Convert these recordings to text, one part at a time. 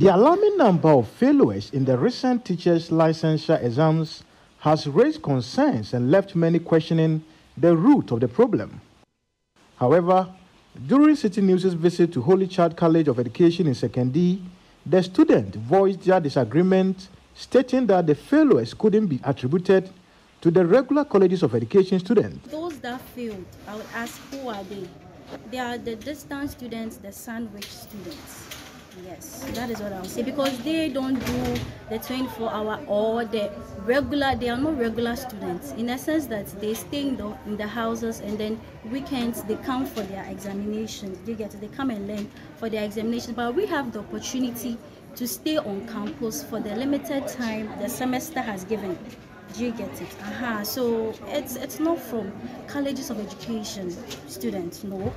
The alarming number of failures in the recent teachers' licensure exams has raised concerns and left many questioning the root of the problem. However, during Citi News' visit to Holy Child College of Education in Sekondi, the students voiced their disagreement, stating that the failures couldn't be attributed to the regular colleges of education students. Those that failed, I would ask who are they? They are the distance students, the sandwich students. Yes, that is what I would say because they don't do the 24 hour or the regular, they are not regular students in a sense that they stay in the, in the houses and then weekends they come for their examinations. They get it, they come and learn for their examinations, but we have the opportunity to stay on campus for the limited time the semester has given. Do you get it? Aha. Uh-huh. So it's it's not from colleges of education students, no.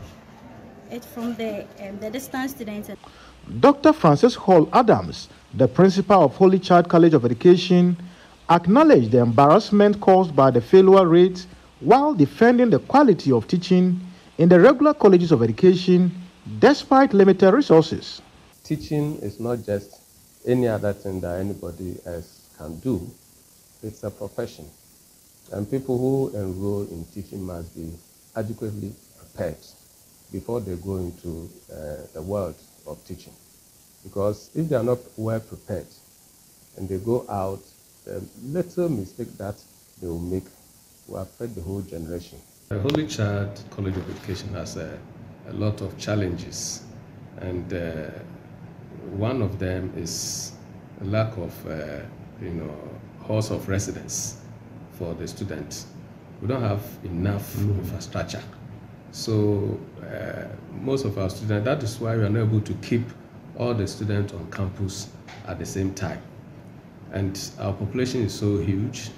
It's from the um, the distance students. Dr. Francis Hall Adams, the principal of Holy Child College of Education, acknowledged the embarrassment caused by the failure rate while defending the quality of teaching in the regular colleges of education despite limited resources. Teaching is not just any other thing that anybody else can do it's a profession. And people who enroll in teaching must be adequately prepared before they go into uh, the world of teaching. Because if they are not well prepared and they go out, the little mistake that they will make will affect the whole generation. The Holy Child College of Education has a, a lot of challenges, and uh, one of them is a lack of, uh, you know, halls of residence for the students. We don't have enough mm. infrastructure. So uh, most of our students, that is why we are not able to keep all the students on campus at the same time. And our population is so huge,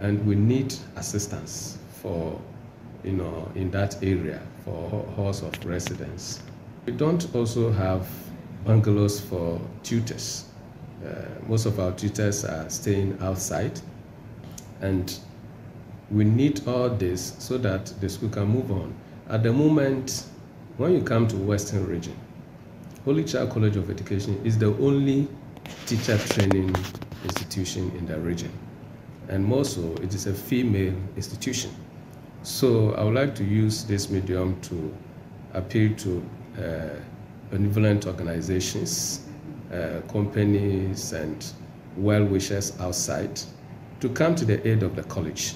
and we need assistance for, you know, in that area for halls of residence. We don't also have bungalows for tutors. Uh, most of our tutors are staying outside and we need all this so that the school can move on. At the moment, when you come to Western region, Holy Child College of Education is the only teacher training institution in the region. And more so, it is a female institution. So I would like to use this medium to appeal to uh, benevolent organizations uh, companies and well wishers outside to come to the aid of the college